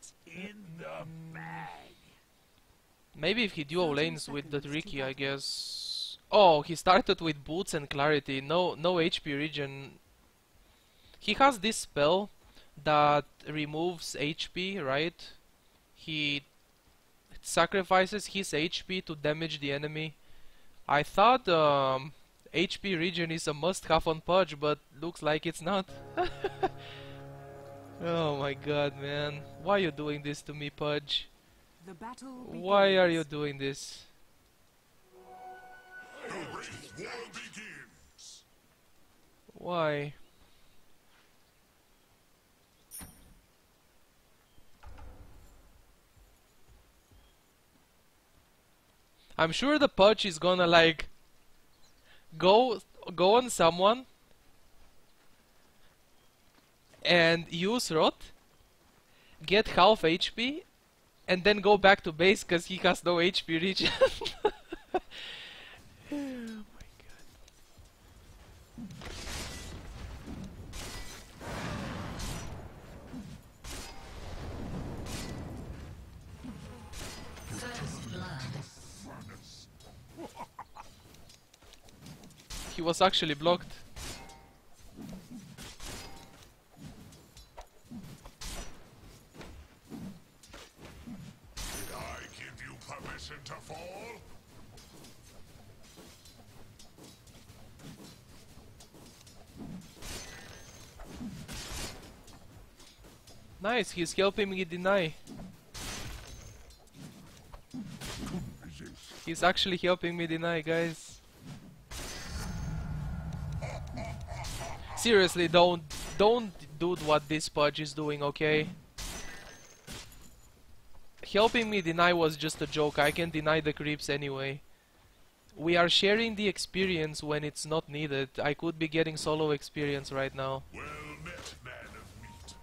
It's in the bag. Maybe if he duo lanes with the Riki, I guess. Oh, he started with boots and clarity. No, no HP regen. He has this spell that removes HP, right? He sacrifices his HP to damage the enemy. I thought um, HP regen is a must-have on Pudge, but looks like it's not. oh my god, man. Why are you doing this to me, Pudge? The battle Why are you doing this? The War begins. Why? I'm sure the Pudge is gonna like go go on someone and use Rot, get half HP, and then go back to base because he has no HP regen. oh. He was actually blocked. Did I give you permission to fall? Nice, he's helping me deny. He's actually helping me deny, guys. Seriously, don't don't do what this pudge is doing, okay? Helping me deny was just a joke. I can deny the creeps anyway. We are sharing the experience when it's not needed. I could be getting solo experience right now. Well met, man of meat.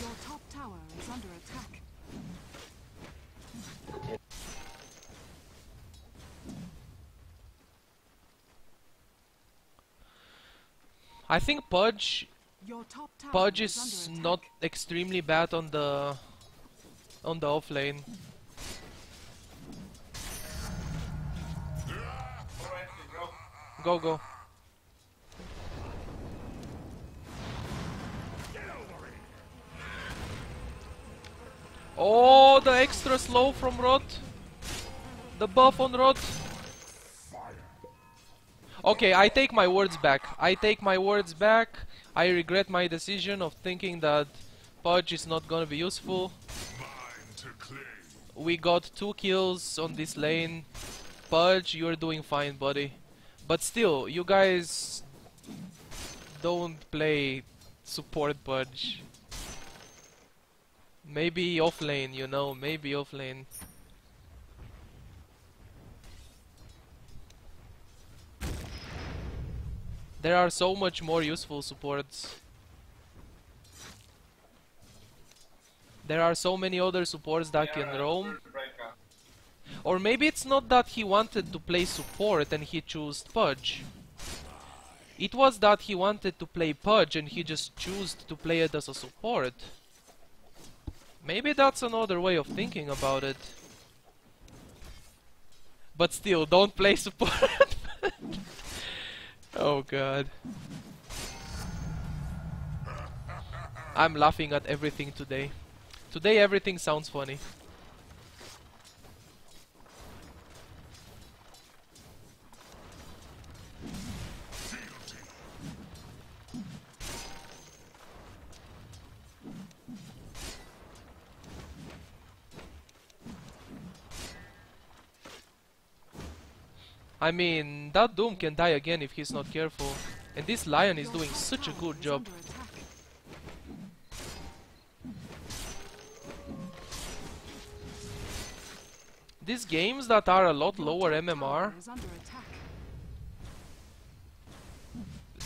Your top tower is under attack. I think Pudge Pudge is is not extremely bad on the on the off lane. Go go. Oh, the extra slow from Rot. The buff on Rot. Okay, I take my words back. I take my words back. I regret my decision of thinking that Pudge is not gonna be useful. We got two kills on this lane. Pudge, you're doing fine, buddy. But still, you guys don't play support Pudge. Maybe off lane, you know, maybe off lane. There are so much more useful supports. There are so many other supports that can roam. Or maybe it's not that he wanted to play support and he chose Pudge. It was that he wanted to play Pudge and he just chose to play it as a support. Maybe that's another way of thinking about it. But still, don't play support. oh god. I'm laughing at everything today. Today everything sounds funny. I mean, that Doom can die again if he's not careful. And this Lion is doing such a good job. These games that are a lot lower MMR,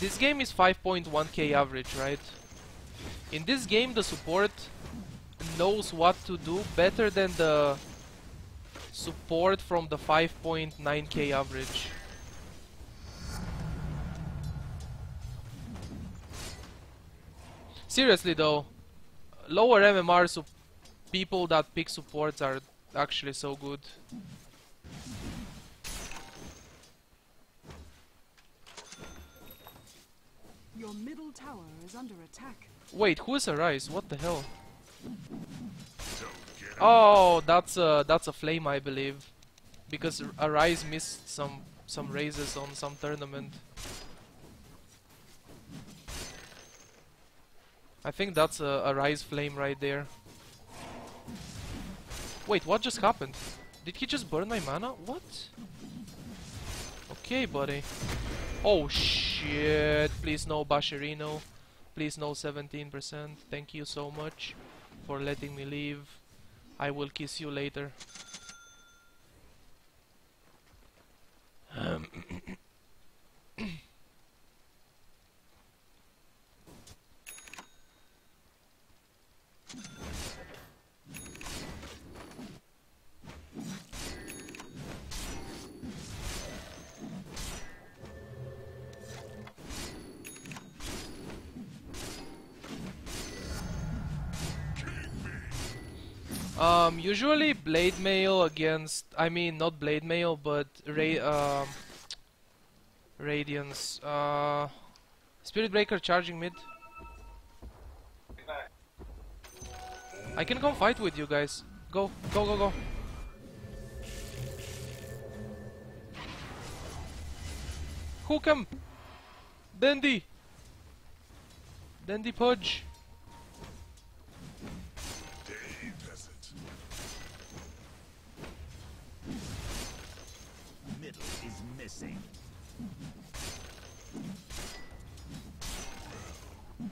this game is 5.1k average, right? In this game the support knows what to do better than the support from the 5.9k average. Seriously though, lower MMR people that pick supports are actually so good. Your middle tower is under attack. Wait, who's Arise? What the hell? Oh, that's a that's a flame, I believe, because Arise missed some some raises on some tournament. I think that's a, a Rise flame right there. Wait, what just happened? Did he just burn my mana? What? Okay, buddy. Oh shit! Please no Basherino. Please no 17%. Thank you so much for letting me leave. I will kiss you later. Um, Um, usually blade mail against, I mean not blade mail, but ra um, radiance. Uh, spirit breaker charging mid. I can come fight with you guys. Go, go, go, go. Hook him! Dendi! Dendi Pudge! Missing.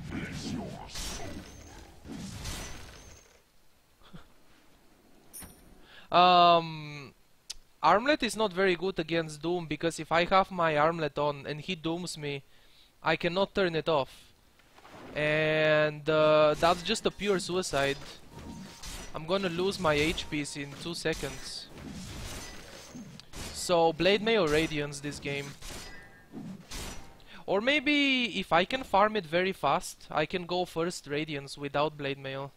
Bless your soul. Um, armlet is not very good against Doom because if I have my armlet on and he dooms me, I cannot turn it off. And uh, that's just a pure suicide. I'm gonna lose my HPs in 2 seconds. So, Blade Mail Radiance this game. Or maybe if I can farm it very fast, I can go first Radiance without Blade Mail.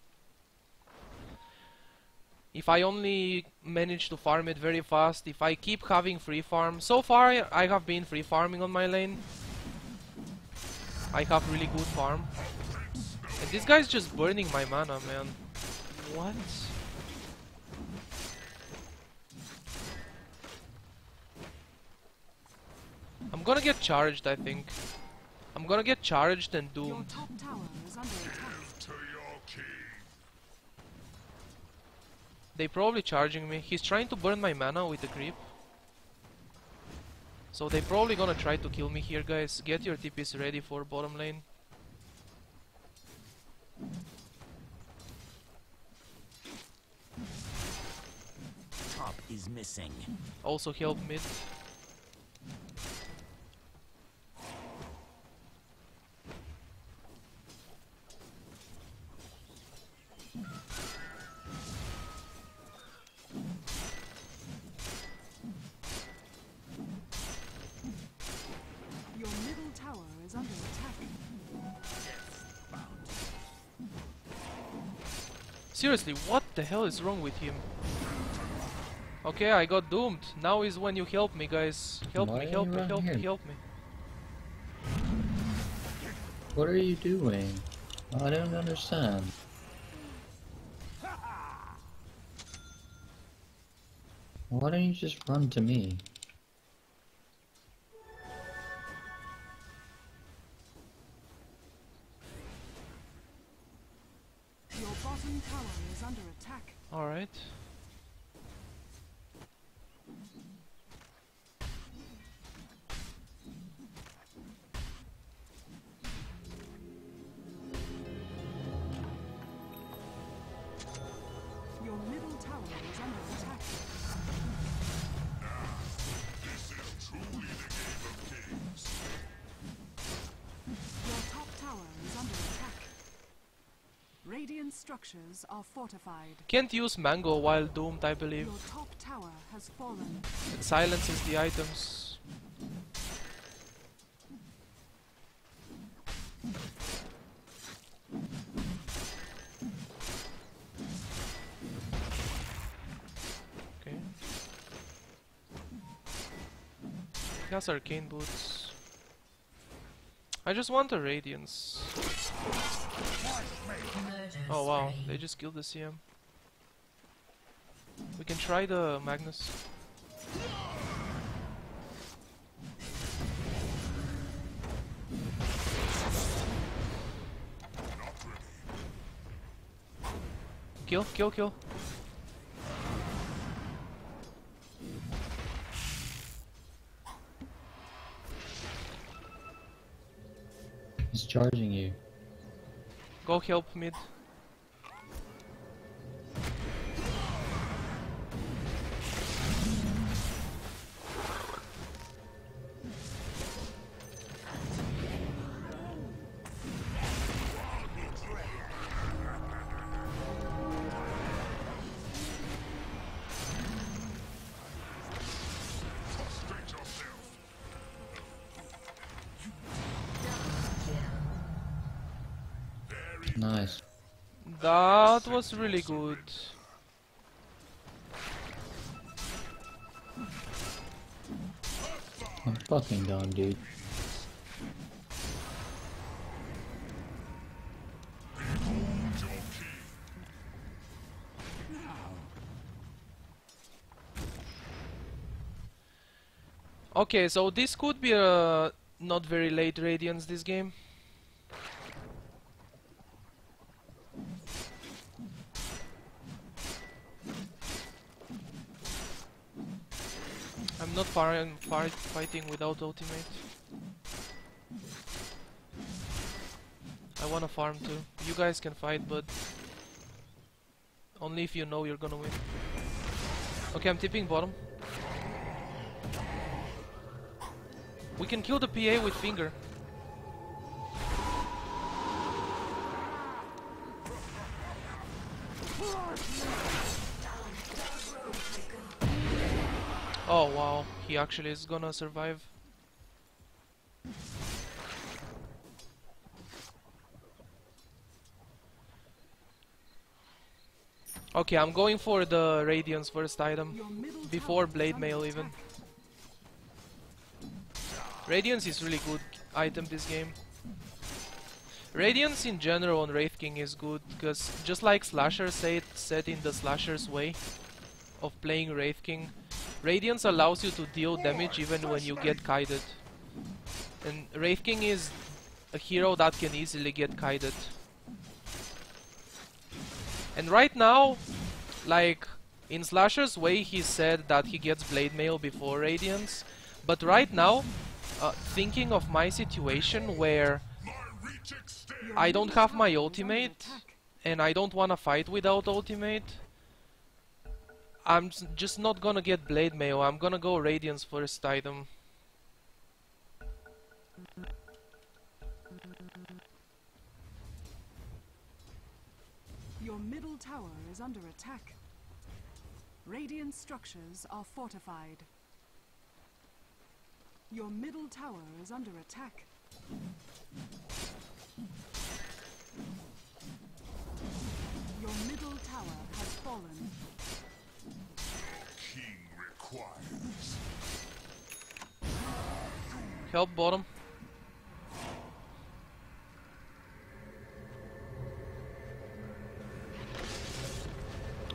If I only manage to farm it very fast, if I keep having free farm. So far I have been free farming on my lane. I have really good farm. And this guy's just burning my mana, man. What? I'm gonna get charged, I think. I'm gonna get charged and Your doomed. top tower is under attack. To your king. They probably charging me. He's trying to burn my mana with the creep. So they probably gonna try to kill me here, guys. Get your TPs ready for bottom lane. Top is missing. Also help mid. Seriously, what the hell is wrong with him? Okay, I got doomed. Now is when you help me, guys. Help Why me, help me, help me, help me. What are you doing? I don't understand. Why don't you just run to me? Under attack. Alright. Your structures are fortified. Can't use mango while doomed, I believe. Your top tower has fallen. It silences the items. Okay. He has arcane boots. I just want a radiance. Oh wow, they just killed the CM. We can try the Magnus. Kill, kill, kill. He's charging you. Go help mid. Nice. That was really good. I'm fucking done, dude. Hold your key. Okay, so this could be a not very late Radiance this game. Far far fighting without ultimate. I wanna farm too. You guys can fight, but only if you know you're gonna win. Okay, I'm tipping bottom. We can kill the PA with finger. He actually is gonna survive. Okay, I'm going for the Radiance first item. Before Blade Mail even. Radiance is really good item this game. Radiance in general on Wraith King is good because just like Slasher said, said in the Slasher's way of playing Wraith King, Radiance allows you to deal damage even when you get kited. And Wraith King is a hero that can easily get kited. And right now, like in Slasher's way, he said that he gets Blade Mail before Radiance. But right now, uh, thinking of my situation where I don't have my ultimate, and I don't wanna fight without ultimate, I'm just not gonna get Blade Mail. I'm gonna go Radiance first item. Your middle tower is under attack. Radiant structures are fortified. Your middle tower is under attack. Your middle tower has fallen. King requires. Help bottom.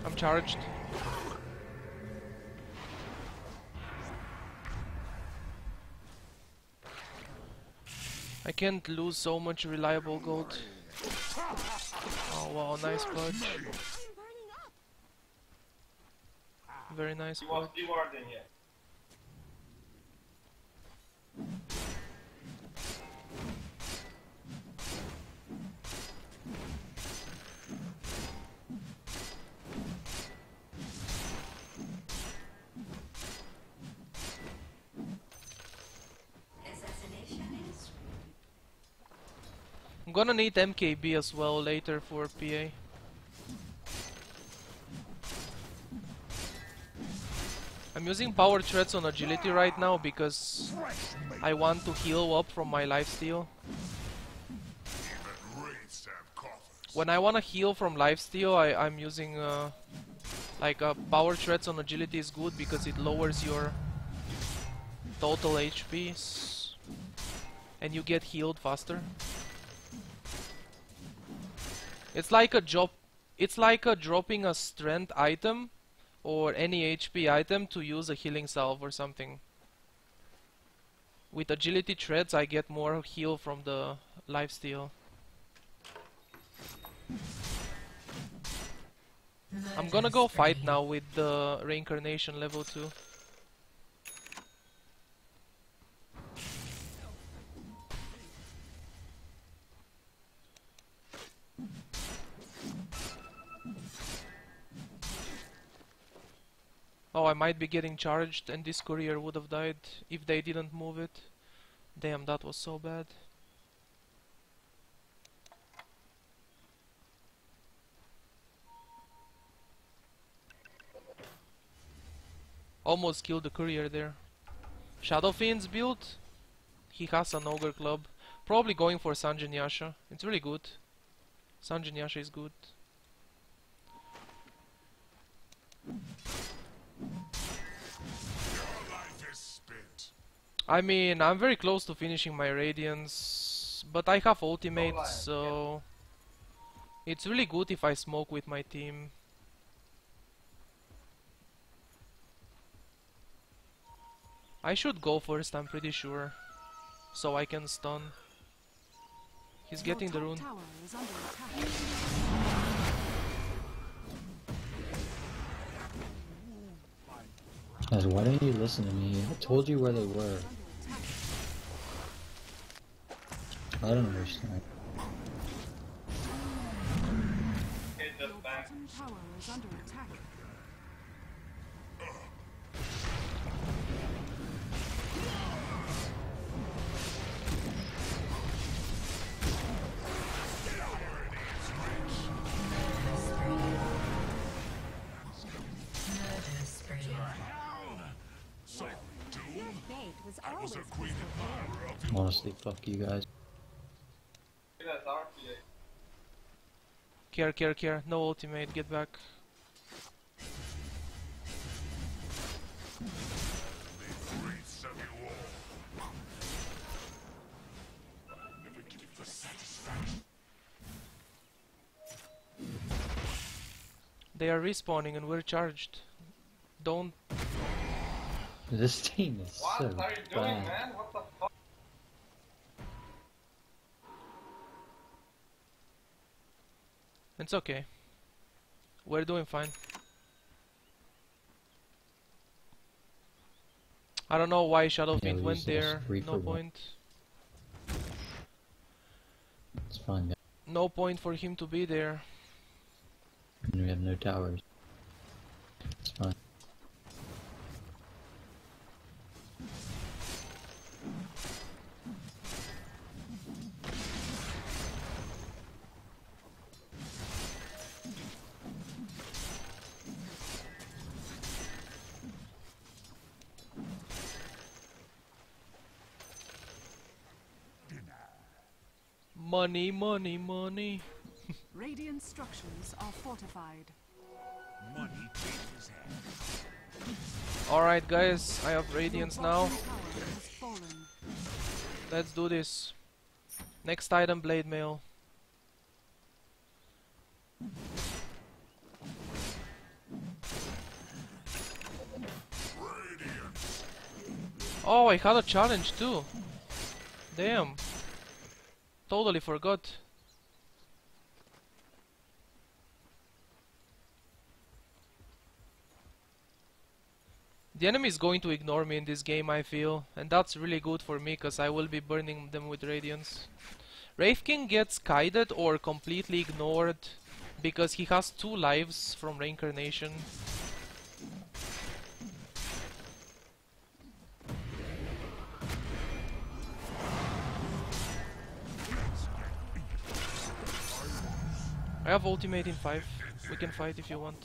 I'm charged. I can't lose so much reliable gold. Oh wow, nice clutch. Very nice clutch. I'm gonna need MKB as well later for PA. I'm using power treads on agility right now because I want to heal up from my lifesteal. When I wanna heal from lifesteal, I, I'm using uh, like uh, power treads on agility is good because it lowers your total HPs and you get healed faster. It's like a drop it's like a dropping a strength item or any HP item to use a healing salve or something. With agility treads I get more heal from the lifesteal. I'm gonna go fight now with the reincarnation level 2. Oh, I might be getting charged and this courier would have died if they didn't move it. Damn, that was so bad. Almost killed the courier there. Shadow Fiend's build. He has an ogre club. Probably going for Sange and Yasha. It's really good. Sange and Yasha is good. I mean, I'm very close to finishing my Radiance, but I have ultimate, oh, so it's really good if I smoke with my team. I should go first, I'm pretty sure, so I can stun. He's Your getting the top rune. Guys, why don't you listen to me? I told you where they were. I don't understand. Your bottom tower Honestly, fuck you guys. Care, care, care. No ultimate, get back. They are respawning and we're charged. Don't This team is so bad. It's okay. We're doing fine. I don't know why Shadowfiend Yeah, we went used to just there. Reaper No one. point. It's fine, guys. No point for him to be there. And we have no towers. It's fine. Money, money, money. Radiant structures are fortified. Money changes hands. Alright guys, I have Radiance now. Bottom tower has fallen. Let's do this. Next item, Blade Mail. Oh, I had a challenge too. Damn. Totally forgot. The enemy is going to ignore me in this game, I feel, and that's really good for me, cause I will be burning them with Radiance. Wraith King gets kited or completely ignored because he has two lives from Reincarnation. I have ultimate in 5. We can fight if you want.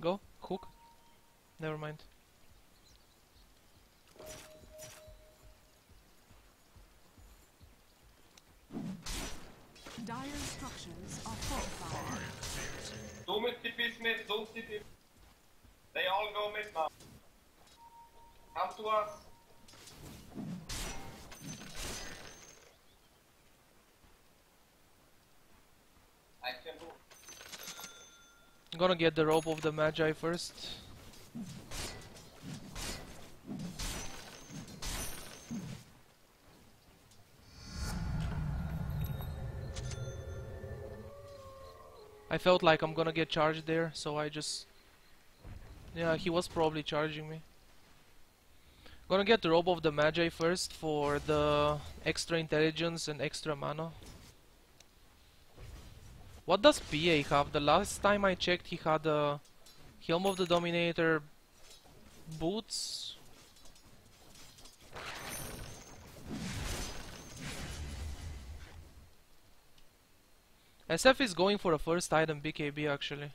Go, hook. Never mind. Dire structures are fortified. Two mid TPs mid, two TP. They all go mid now. Come to us. I can. I'm gonna get the robe of the Magi first. I felt like I'm gonna get charged there, so I just... Yeah, he was probably charging me. Gonna get the robe of the Magi first for the extra intelligence and extra mana. What does PA have? The last time I checked he had a Helm of the Dominator boots. SF is going for a first item BKB actually.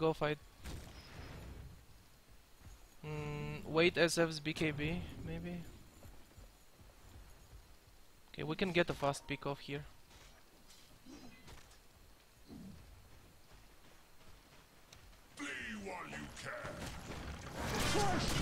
Go fight. Mm, wait SF's BKB maybe. Okay, we can get a fast pick off here. While you can.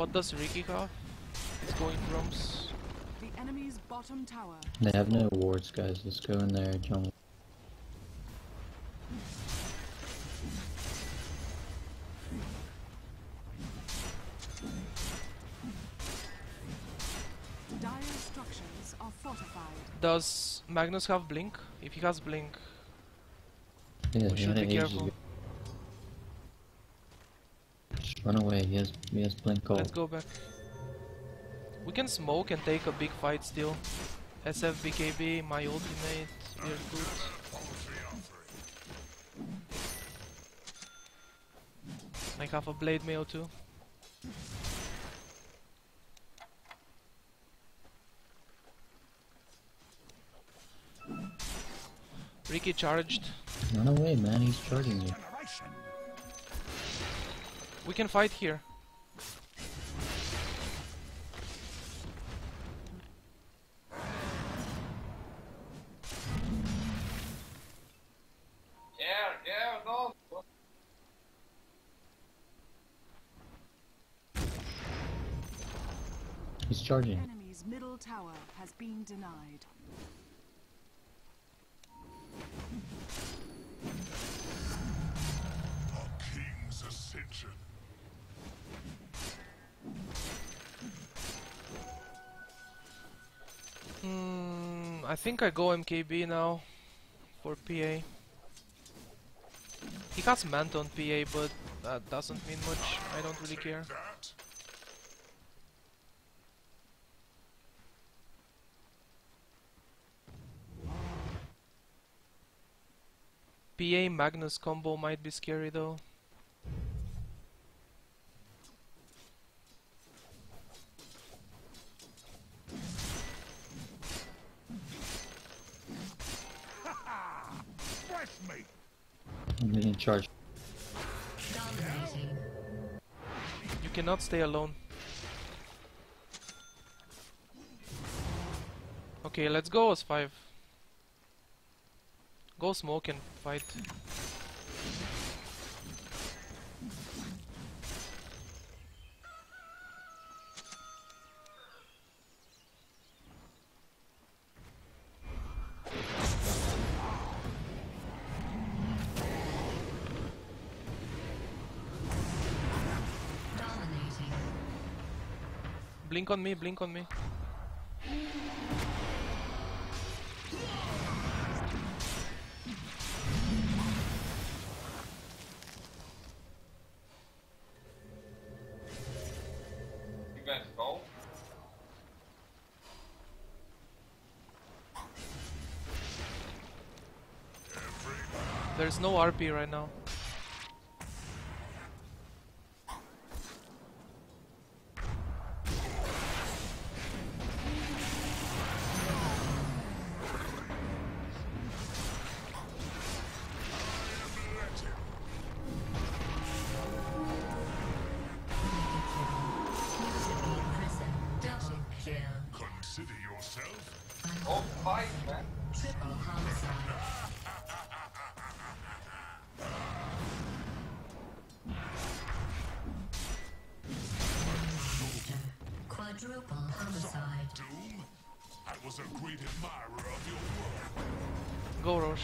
What does Riki have? He's going drums. The enemy's bottom tower They have no wards, guys. Let's go in there, jungle. Dire structures are fortified. Does Magnus have blink? If he has blink, Yeah, we should be careful. ago. Just run away. He has he has blink Let's go back. We can smoke and take a big fight still. SF BKB, my ultimate, we're good. I have a blade mail too. Riki charged. Run away, man. He's charging you. Generation. We can fight here. Care, care, no. He's charging. Enemy's middle tower has been denied. Hmm, I think I go MKB now for PA. He has Mant on PA, but that doesn't mean much. I don't really care. PA Magnus combo might be scary though. Charged. You cannot stay alone. Okay, let's go as five. Go smoke and fight. Blink on me, blink on me. You guys go. There's no RP right now. Go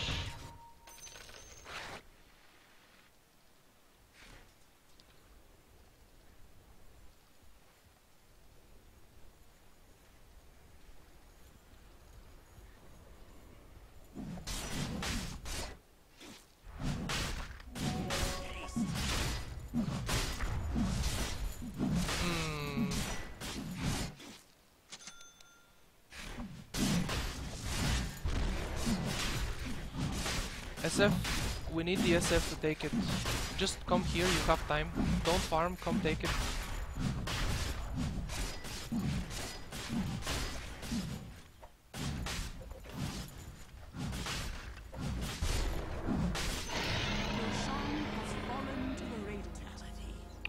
SF, we need the SF to take it. Just come here, you have time. Don't farm, come take it.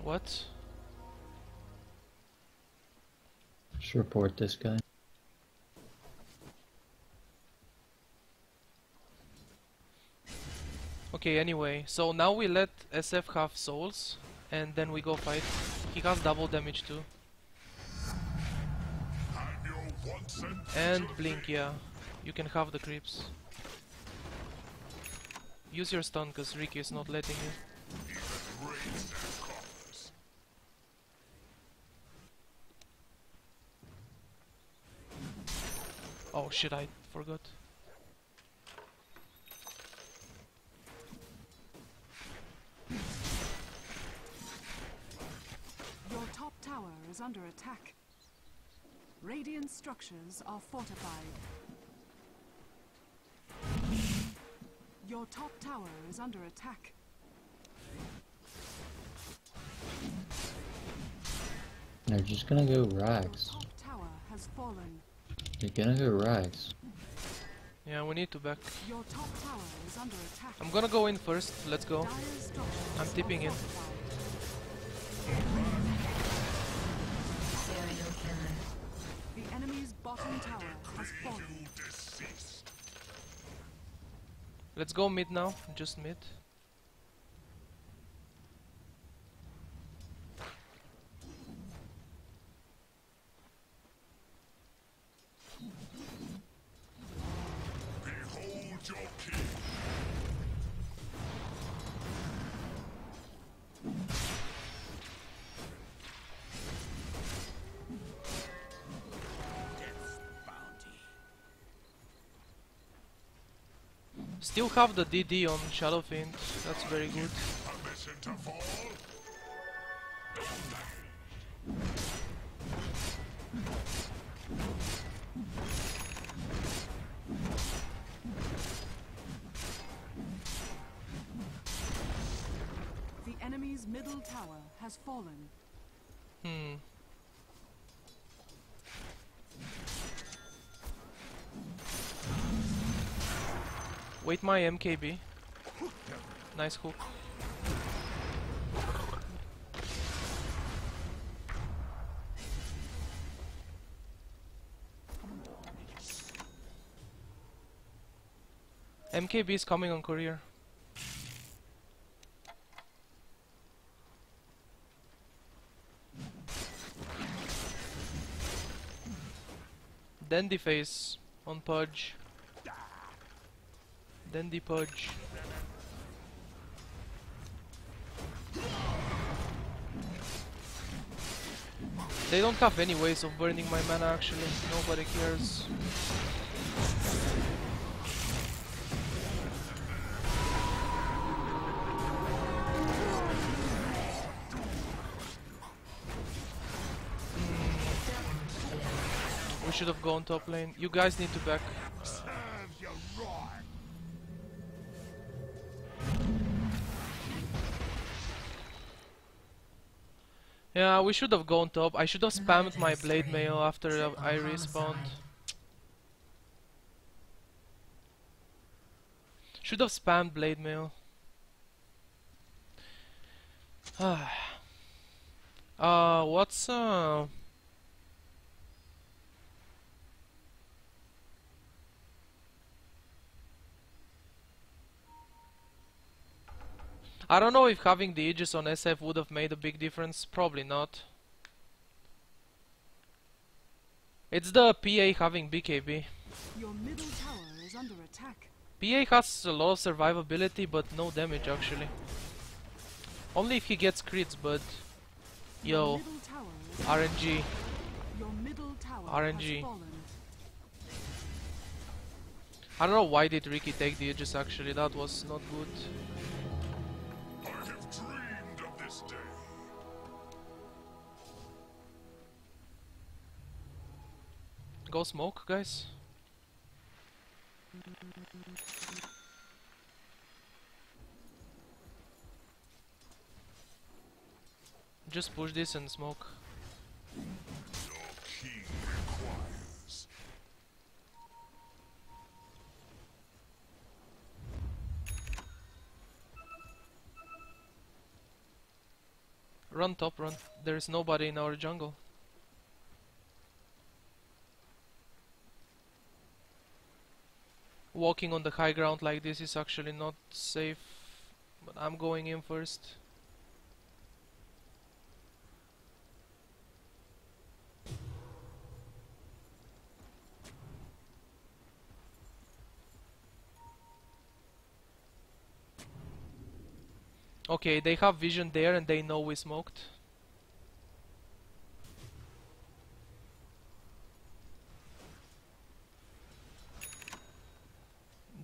What? Just report this guy. Okay, anyway, so now we let SF have souls, and then we go fight. He has double damage too. And blink, yeah. You can have the creeps. Use your stun, cause Riki is not letting you. Oh shit, I forgot. Your top tower is under attack. Radiant structures are fortified. Your top tower is under attack. They're just gonna go rax. top tower has fallen. They're gonna go rax. Yeah, we need to back. Your top tower is under attack. I'm gonna go in first, let's go. I'm tipping are in. Let's go mid now, just mid. Have the DD on Shadowfiend, that's very good. The enemy's middle tower has fallen. Wait my MKB. Nice hook. MKB is coming on courier. Dendi face on Pudge. Dendi Pudge. They don't have any ways of burning my mana actually, nobody cares. Hmm. We should have gone top lane. You guys need to back. Yeah, we should have gone top. I should have spammed my blade mail after I respawned. Should have spammed blade mail. uh, what's uh? I don't know if having the Aegis on SF would have made a big difference. Probably not. It's the PA having BKB. Your middle tower is under attack. PA has a lot of survivability, but no damage actually. Only if he gets crits, but yo, RNG. Your middle tower RNG. I don't know why did Riki take the Aegis actually. That was not good. Go smoke, guys. Just push this and smoke. Run top, run. There is nobody in our jungle. Walking on the high ground like this is actually not safe, but I'm going in first. Okay, they have vision there and they know we smoked.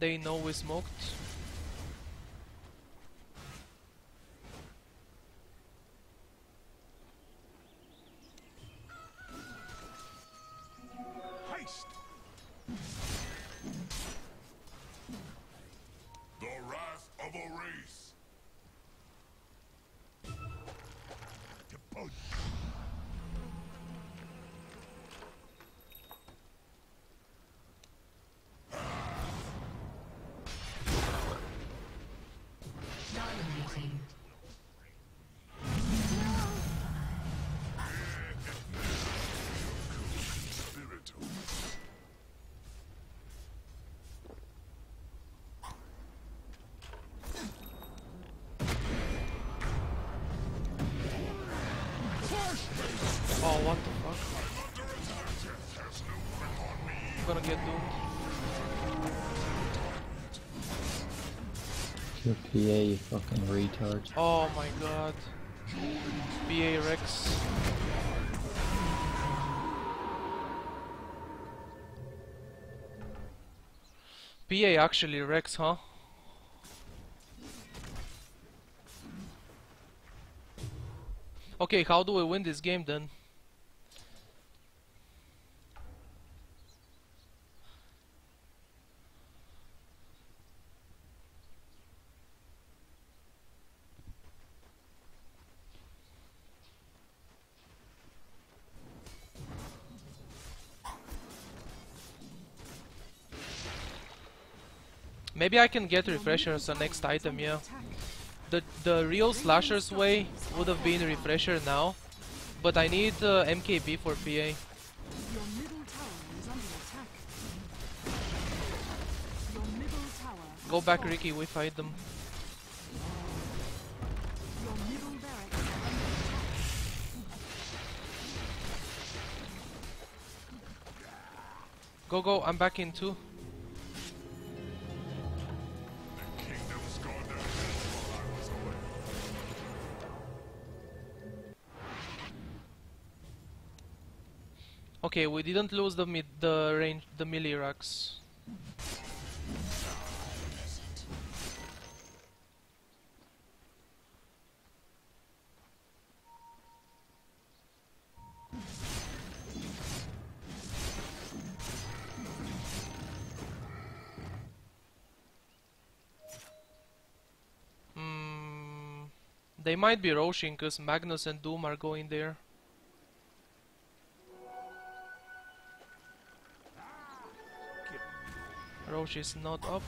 They know we smoked. Haste! The wrath of a race. PA, you fucking retard. Oh my god. PA Rex. PA actually Rex, huh? Okay, how do we win this game then? Maybe I can get refresher as the next item, yeah. The the real slashers way would have been refresher now, but I need uh, MKB for PA. Your middle tower is under attack. Your middle tower. Go back. Riki. We fight them. Your middle barracks are under attack. Go go. I'm back in too. Okay, we didn't lose the mid the range the melee rax. Hmm, They might be rushing because Magnus and Doom are going there. Rosh is not up.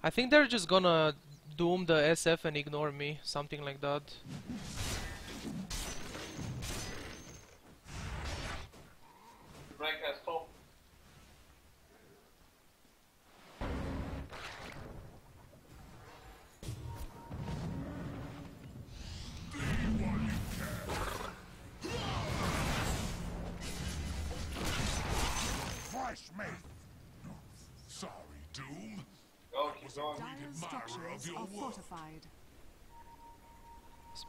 I think they're just gonna doom the SF and ignore me, something like that.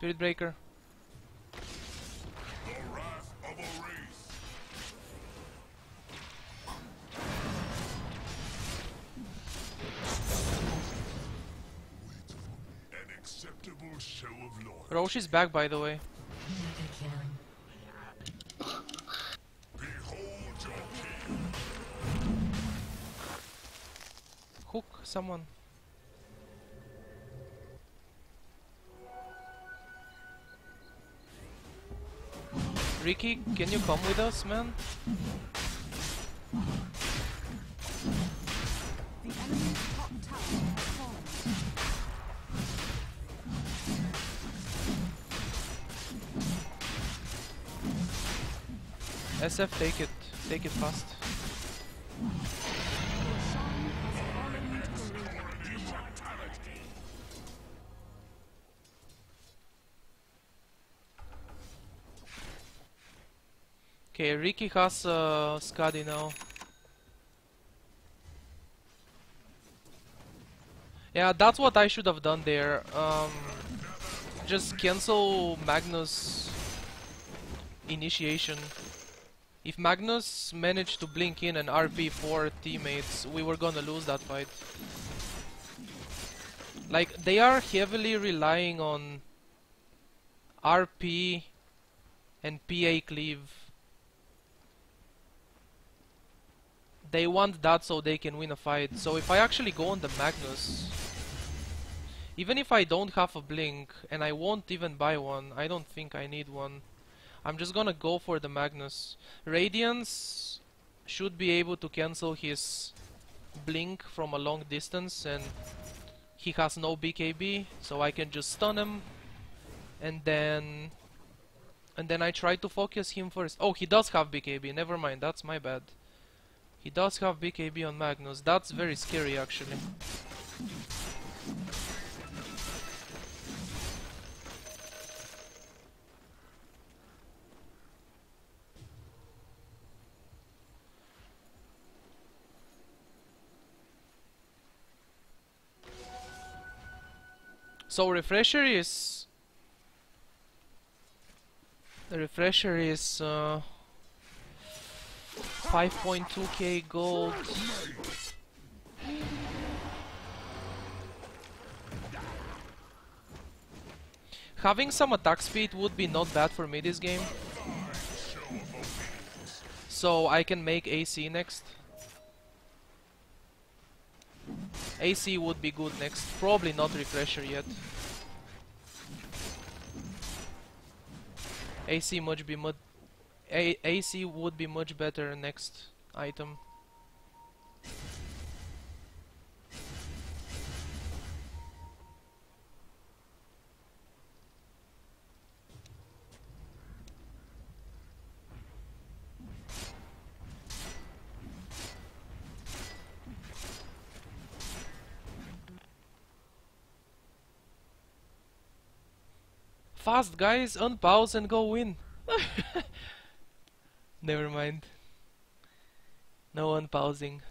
Of Breaker. Rosh is back by the way. Hook someone. Riki, can you come with us, man? SF, take it. Take it fast. Okay, Riki has uh, Skadi now. Yeah, that's what I should have done there. Um, just cancel Magnus initiation. If Magnus managed to blink in and RP four teammates, we were gonna lose that fight. Like, they are heavily relying on RP and PA cleave. They want that so they can win a fight. So if I actually go on the Magnus, even if I don't have a blink and I won't even buy one, I don't think I need one. I'm just gonna go for the Magnus. Radiance should be able to cancel his blink from a long distance and he has no BKB so I can just stun him and then and then I try to focus him first. Oh, he does have BKB. Never mind. That's my bad. He does have BKB on Magnus. That's very scary actually. So refresher is the refresher is uh, 5.2k gold. Having some attack speed would be not bad for me this game. So I can make AC next. AC would be good next. Probably not refresher yet. AC much be mud. A AC would be much better next item. Fast guys, unpause and go win. Never mind. No one Yeah,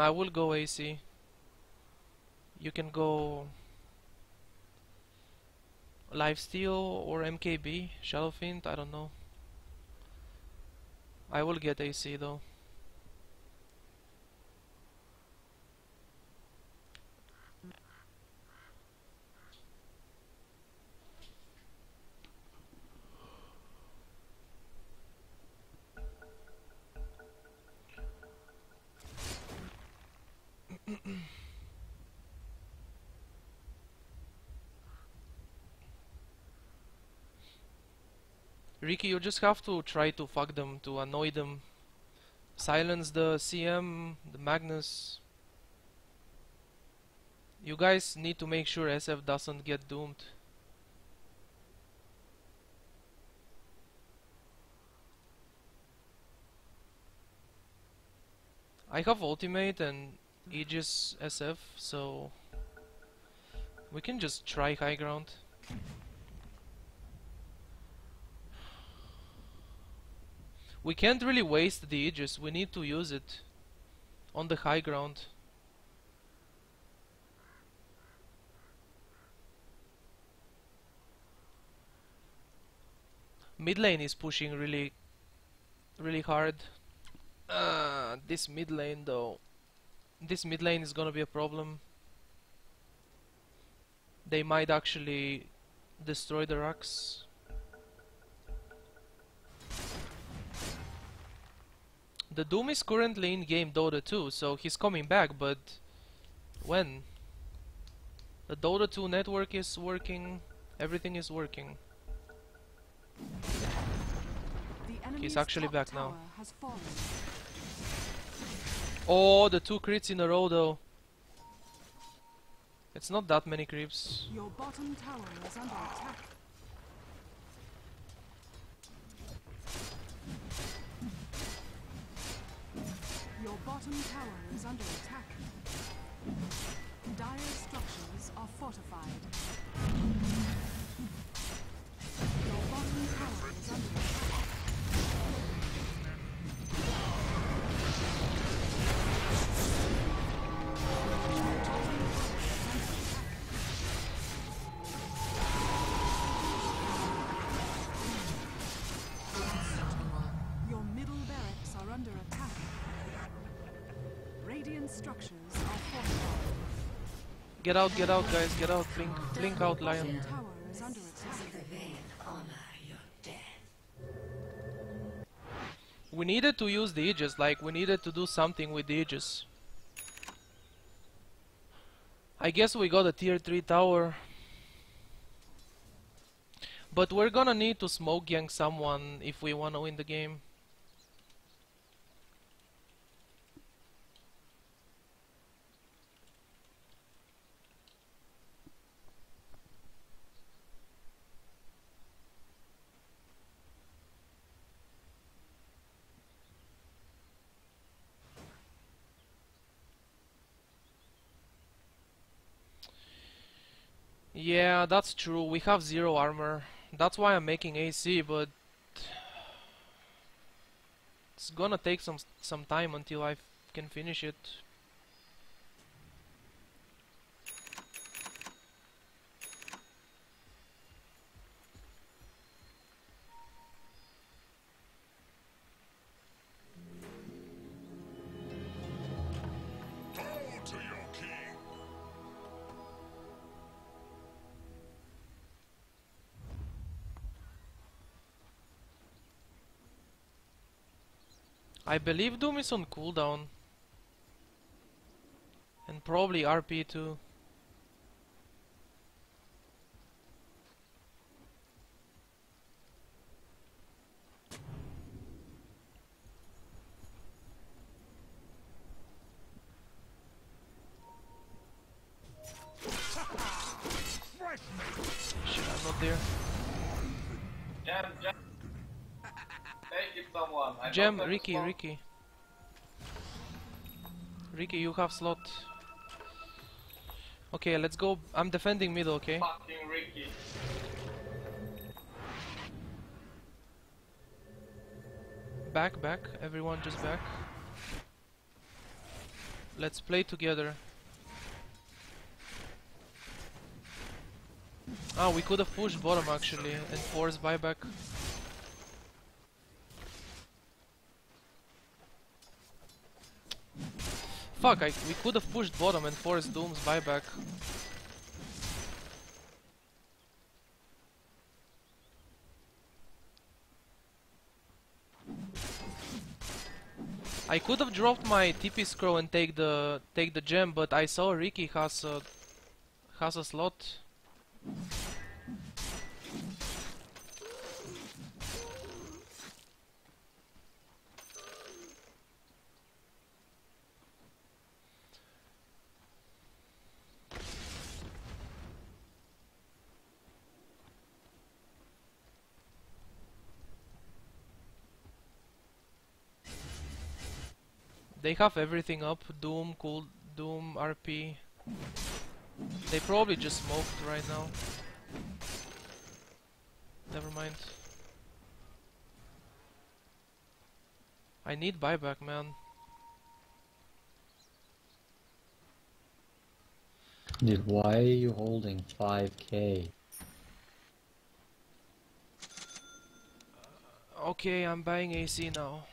I will go AC. You can go Lifesteal or MKB, Shadowfiend, I don't know. I will get AC though. Riki, you just have to try to fuck them, to annoy them. Silence the CM, the Magnus. You guys need to make sure SF doesn't get doomed. I have ultimate and Aegis SF, so we can just try high ground. We can't really waste the Aegis, we need to use it on the high ground. Mid lane is pushing really, really hard. Uh, this mid lane though, this mid lane is gonna be a problem. They might actually destroy the rax. The Doom is currently in game Dota 2, so he's coming back, but when? The Dota 2 network is working, everything is working. He's actually back now. tower Has fallen. Oh, the two crits in a row though. It's not that many creeps. Your bottom tower is under attack. Bottom tower is under attack. Dire structures are fortified. Your bottom tower is under attack. Get out, get out, guys, get out. Blink, blink out, lion. Tower is under attack. We needed to use the Aegis, like we needed to do something with the Aegis. I guess we got a tier 3 tower. But we're gonna need to smoke gank someone if we wanna win the game. Yeah, that's true. We have zero armor. That's why I'm making AC, but it's gonna take some some time until I can finish it. I believe Doom is on cooldown. And probably RP too. Shit, I'm not there. Gem, gem. Take it, someone. I Gem, Riki. Riki. Riki, you have slot. Okay, let's go. I'm defending middle, okay? Fucking Riki. Back, back. Everyone just back. Let's play together. Ah, we could have pushed bottom actually and forced buyback. Fuck, I, we could have pushed bottom and forced Doom's buyback. I could have dropped my TP scroll and take the take the gem, but I saw Riki has a has a slot. They have everything up, Doom, Cool, Doom, RP. They probably just smoked right now. Never mind. I need buyback, man. Dude, why are you holding 5k? Okay, I'm buying AC now.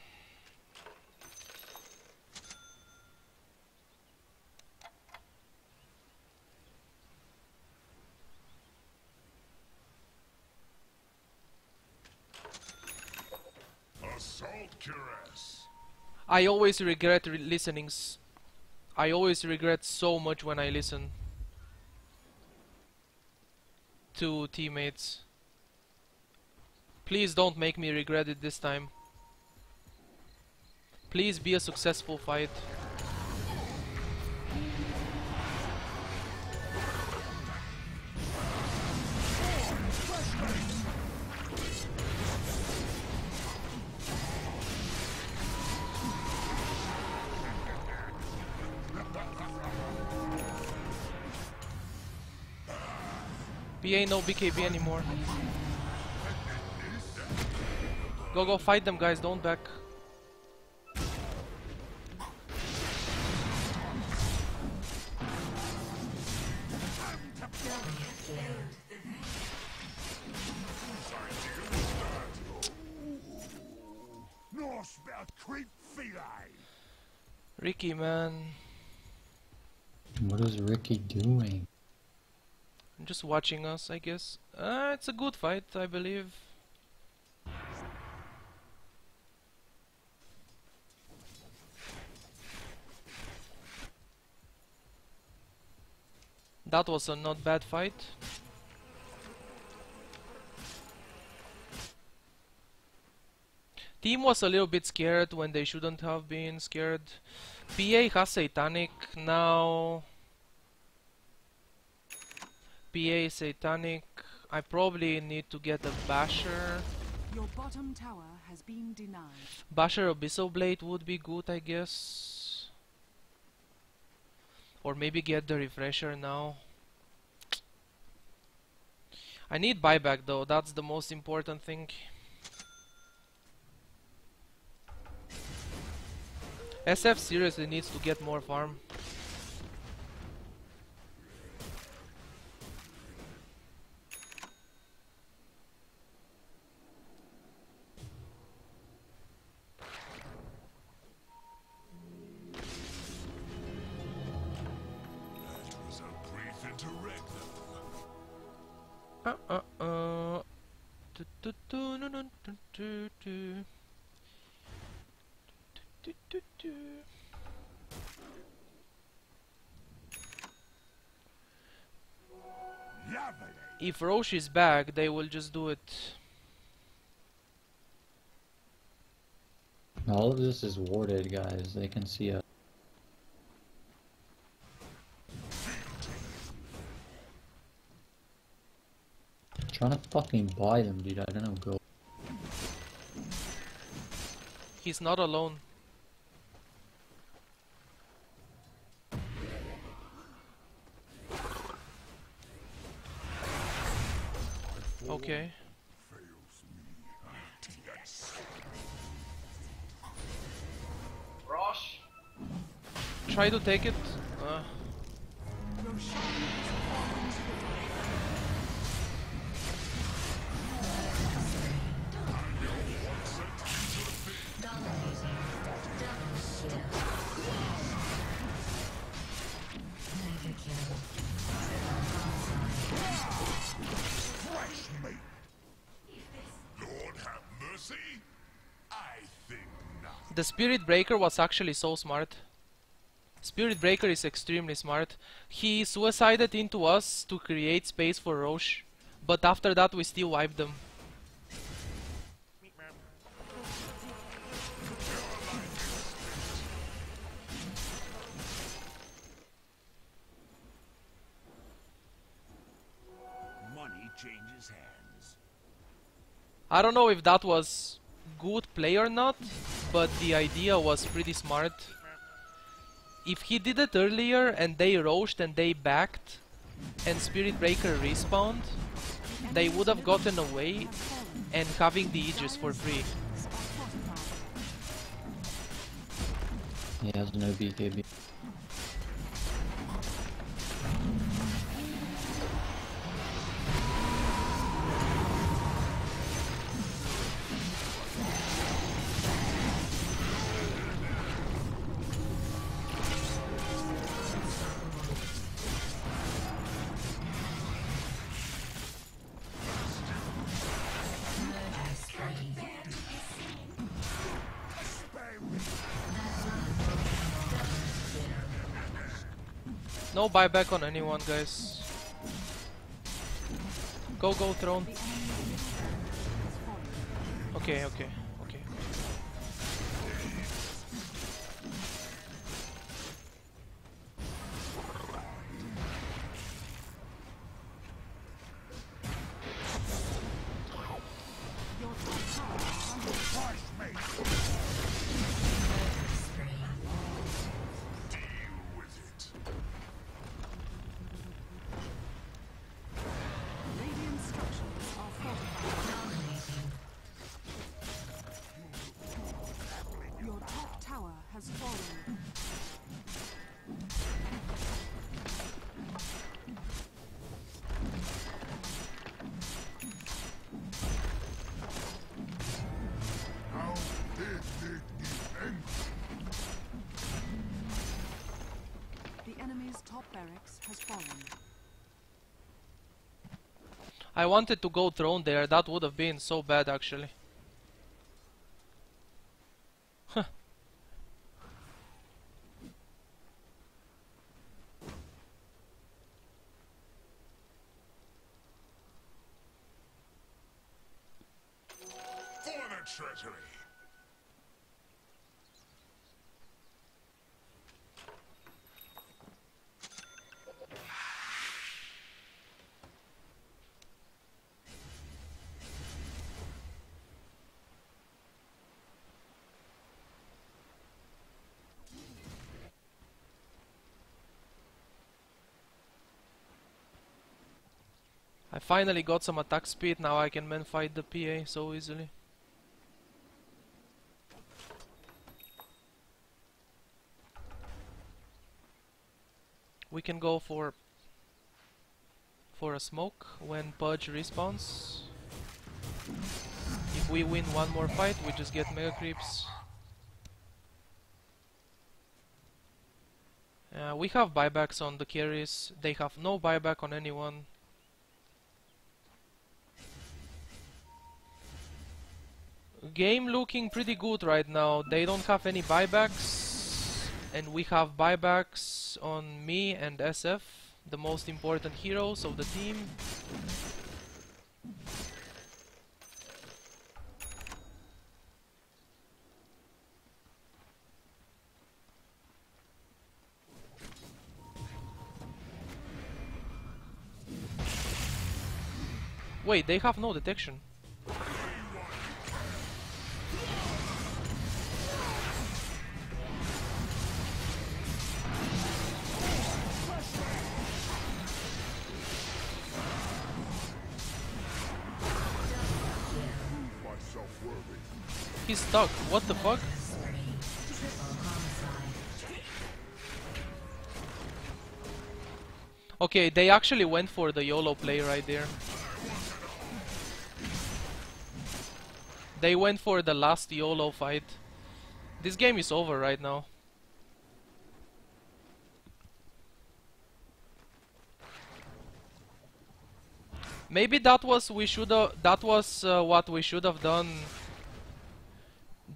I always regret re. I always regret so much when I listen to teammates. Please don't make me regret it this time. Please be a successful fight. BA no BKB anymore. Go go fight them guys, don't back. Just watching us I guess. Uh, it's a good fight I believe. That was a not bad fight. Team was a little bit scared when they shouldn't have been scared. PA has Satanic now. PA Satanic. I probably need to get a Basher. Your bottom tower has been denied. Basher Abyssal Blade would be good, I guess. Or maybe get the refresher now. I need buyback though, that's the most important thing. SF seriously needs to get more farm. If Rosh is back, they will just do it. All of this is warded, guys. They can see us. Trying to fucking buy them, dude. I don't know. Go. He's not alone. Okay. Rush. try to take it. Spirit Breaker was actually so smart. Spirit Breaker is extremely smart. He suicided into us to create space for Rosh, but after that we still wiped them. Money changes hands. I don't know if that was good play or not, but the idea was pretty smart. If he did it earlier and they roached and they backed and Spirit Breaker respawned, they would have gotten away and having the Aegis for free. He has no BKB. No buyback on anyone, guys. Go, go, throne. Okay, okay, barracks has fallen. I wanted to go throne there, that would have been so bad actually. Huh. For the treasury. I finally got some attack speed, now I can man fight the PA so easily. We can go for for a smoke when Pudge respawns. If we win one more fight, we just get mega creeps. Uh, we have buybacks on the carries. They have no buyback on anyone. Game looking pretty good right now. They don't have any buybacks, and we have buybacks on me and SF, the most important heroes of the team. Wait, they have no detection. Stuck. What the fuck? Okay, they actually went for the YOLO play right there. They went for the last YOLO fight. This game is over right now. Maybe that was we should that was uh, what we should have done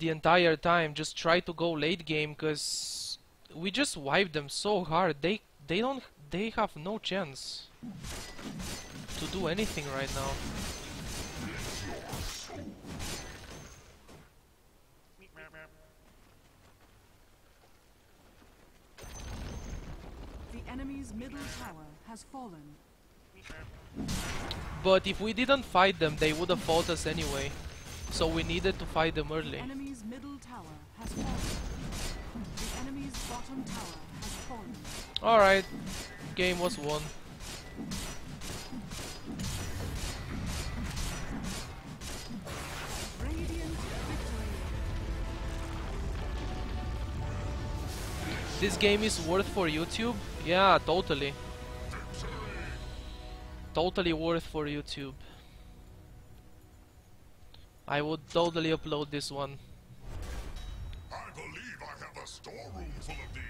the entire time. Just try to go late game cuz we just wiped them so hard. They they don't they have no chance to do anything right now. The enemy's middle tower has fallen. But if we didn't fight them, they would have fought us anyway. So we needed to fight them early. Middle tower has fallen. The enemy's bottom tower has fallen. Alright, game was won. This game is worth for YouTube? Yeah, totally. Totally worth for YouTube. I would totally upload this one. Storeroom full of these.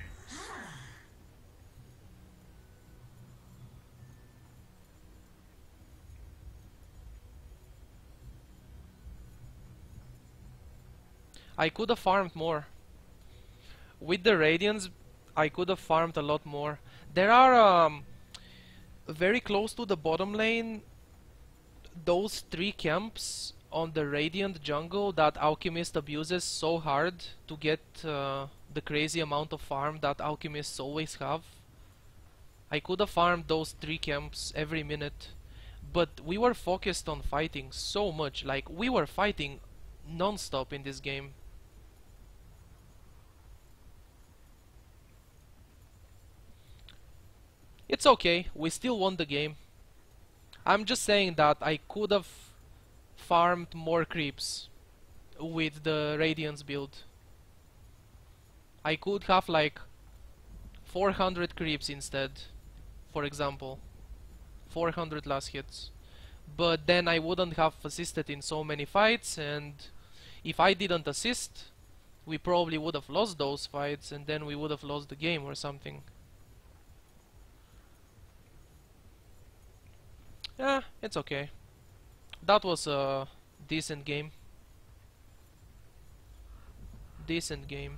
I could have farmed more. With the Radiance, I could have farmed a lot more. There are um, very close to the bottom lane those three camps on the Radiant jungle that Alchemist abuses so hard to get uh, the crazy amount of farm that Alchemists always have. I could have farmed those three camps every minute, but we were focused on fighting so much. Like, we were fighting non-stop in this game. It's okay, we still won the game. I'm just saying that I could have farmed more creeps with the Radiance build. I could have like 400 creeps instead, for example. 400 last hits. But then I wouldn't have assisted in so many fights and if I didn't assist, we probably would have lost those fights and then we would have lost the game or something. Yeah, it's okay. That was a decent game. Decent game.